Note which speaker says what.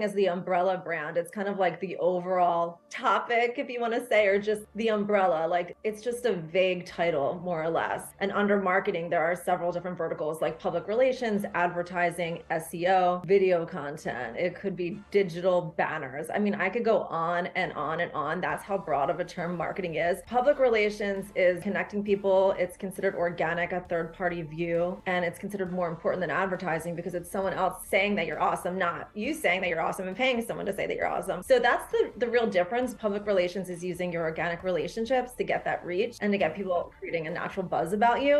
Speaker 1: as the umbrella brand. It's kind of like the overall topic, if you want to say, or just the umbrella. Like it's just a vague title, more or less. And under marketing, there are several different verticals like public relations, advertising, SEO, video content. It could be digital banners. I mean, I could go on and on and on. That's how broad of a term marketing is. Public relations is connecting people, it's considered organic, a third party view, and it's considered more important than advertising because it's someone else saying that you're awesome, not you saying that you're awesome and paying someone to say that you're awesome. So that's the, the real difference. Public relations is using your organic relationships to get that reach and to get people creating a natural buzz about you.